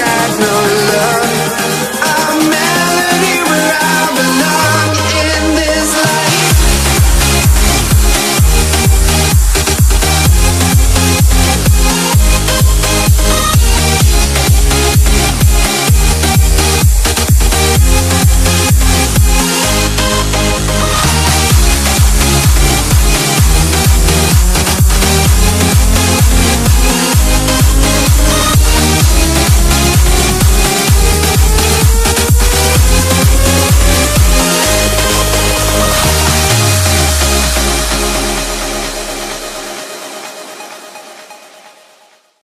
drives